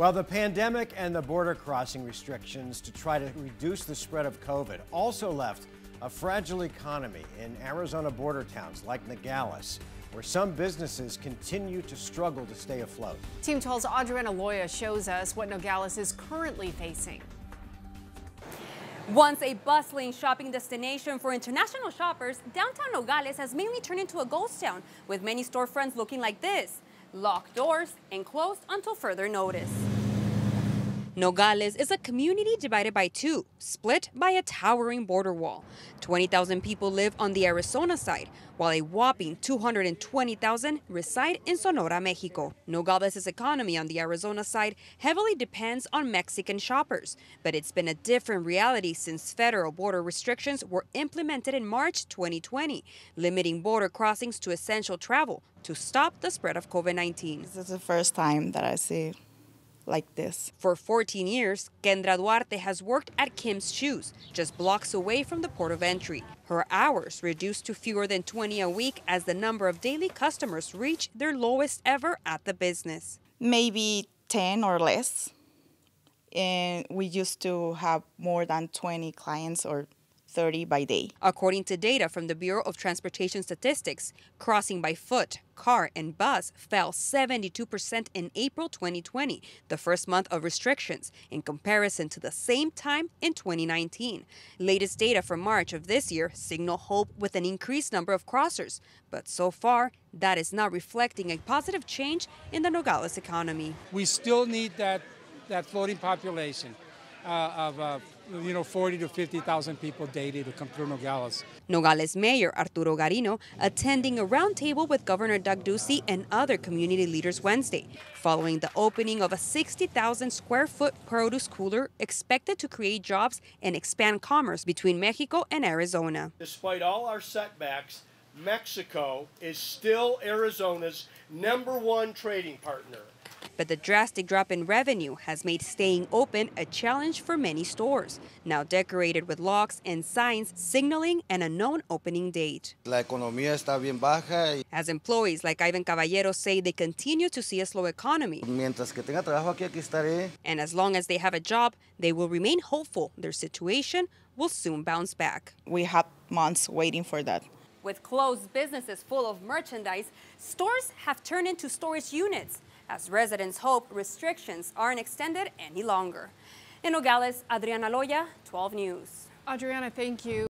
Well, the pandemic and the border crossing restrictions to try to reduce the spread of COVID also left a fragile economy in Arizona border towns like Nogales, where some businesses continue to struggle to stay afloat. Team 12's Adriana Loya shows us what Nogales is currently facing. Once a bustling shopping destination for international shoppers, downtown Nogales has mainly turned into a ghost town, with many storefronts looking like this locked doors and closed until further notice. Nogales is a community divided by two, split by a towering border wall. 20,000 people live on the Arizona side, while a whopping 220,000 reside in Sonora, Mexico. Nogales' economy on the Arizona side heavily depends on Mexican shoppers, but it's been a different reality since federal border restrictions were implemented in March 2020, limiting border crossings to essential travel to stop the spread of COVID-19. This is the first time that I see like this. For 14 years, Kendra Duarte has worked at Kim's Shoes, just blocks away from the port of entry. Her hours reduced to fewer than 20 a week as the number of daily customers reach their lowest ever at the business. Maybe 10 or less. And we used to have more than 20 clients or 30 by day. According to data from the Bureau of Transportation Statistics, crossing by foot, car, and bus fell 72% in April 2020, the first month of restrictions, in comparison to the same time in 2019. Latest data from March of this year signal hope with an increased number of crossers, but so far, that is not reflecting a positive change in the Nogales economy. We still need that, that floating population of uh, you know 40 to 50,000 people daily to come through Nogales. Nogales Mayor Arturo Garino attending a roundtable with Governor Doug Ducey and other community leaders Wednesday, following the opening of a 60,000 square foot produce cooler expected to create jobs and expand commerce between Mexico and Arizona. Despite all our setbacks, Mexico is still Arizona's number one trading partner. But the drastic drop in revenue has made staying open a challenge for many stores, now decorated with locks and signs signaling an unknown opening date. La economía está bien baja. As employees like Ivan Caballero say they continue to see a slow economy. Mientras que tenga trabajo aquí, aquí estaré. And as long as they have a job, they will remain hopeful their situation will soon bounce back. We have months waiting for that. With closed businesses full of merchandise, stores have turned into storage units as residents hope restrictions aren't extended any longer. In Nogales, Adriana Loya, 12 News. Adriana, thank you.